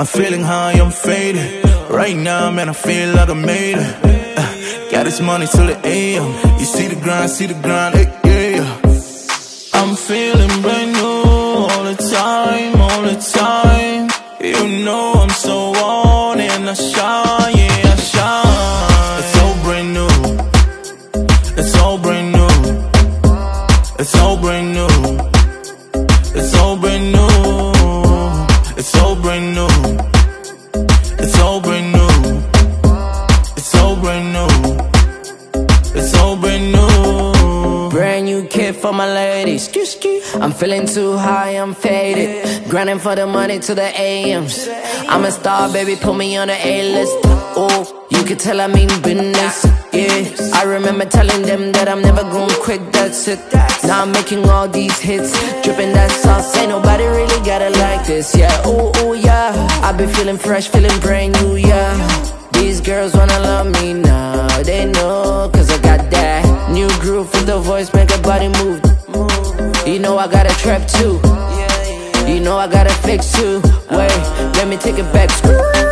I'm feeling high, I'm faded. Right now, man, I feel like I made it. Uh, got this money till the AM. You see the grind, see the grind, hey, yeah, yeah. I'm feeling brand new all the time, all the time. You know I'm so on and I shine, yeah, I shine. It's all brand new. It's all brand new. Brand new. It's all brand new. It's all brand new. It's all brand new. Brand new kit for my ladies. I'm feeling too high, I'm faded. Grinding for the money to the AMs. I'm a star, baby, put me on the A list. Oh, you can tell I mean business. I remember telling them that I'm never gonna quit. That's it. Now I'm making all these hits, dripping that sauce. Ain't nobody really got it like this. Yeah, oh, oh, yeah. i been feeling fresh, feeling brand new, yeah. These girls wanna love me now, they know, cause I got that new groove with the voice, make a body move. You know I got a trap too. You know I got a fix too. Wait, let me take it back.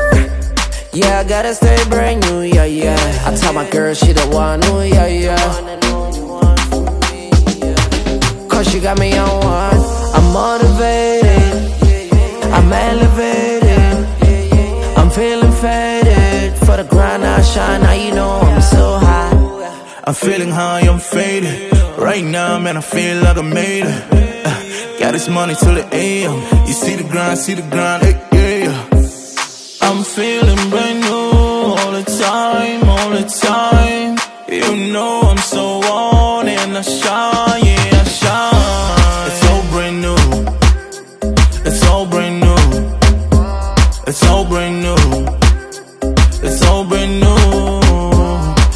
Yeah, I gotta stay brand new, yeah, yeah. I tell my girl she the one, ooh, yeah, yeah. Cause she got me on one. I'm motivated, I'm elevated. I'm feeling faded. For the grind, I shine. Now you know I'm so high. I'm feeling high, I'm faded. Right now, man, I feel like I made it. Uh, got this money till the AM. You see the grind, see the grind, yeah, yeah. I'm feeling brand the time. You know I'm so on and I shine, yeah, I shine. It's all brand new. It's all brand new. It's all brand new. It's all brand new.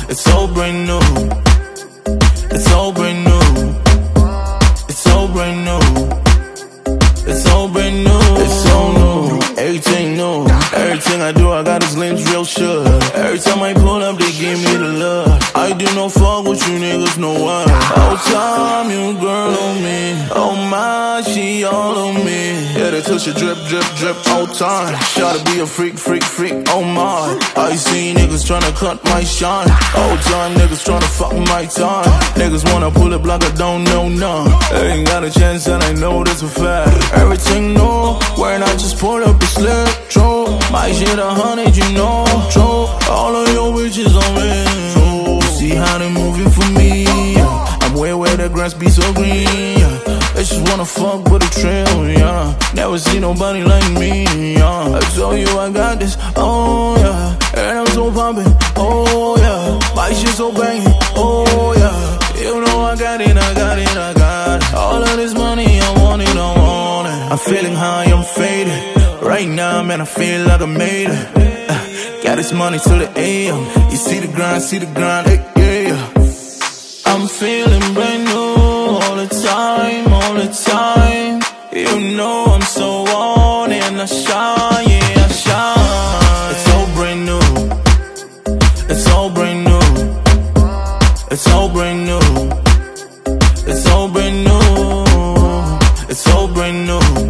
It's all brand new. Fuck with you niggas, no. All oh, time, you girl on me. Oh my, she all on me. Yeah, they touch your drip, drip, drip all time. Try to be a freak, freak, freak, oh my. I see niggas tryna cut my shine. All time, niggas tryna fuck my time. Niggas wanna pull up like I don't know none. They ain't got a chance, and I know this a fact. Everything new, when I just pull up a slip, true. My shit a hundred, you know, true. Grass be so green. Yeah. They just wanna fuck with a trail, yeah. Never see nobody like me, yeah. I told you I got this, oh yeah. And I'm so pumping, oh yeah. My shit so banging, oh yeah. You know I got it, I got it, I got it. All of this money, I want it, I want it. I'm feeling high, I'm faded. Right now, man, I feel like I made it. Uh, got this money till the AM. You see the grind, see the grind, yeah, all the time. You know I'm so on and I shine, yeah I shine. It's all brand new. It's all brand new. It's all brand new. It's all brand new. It's all brand new.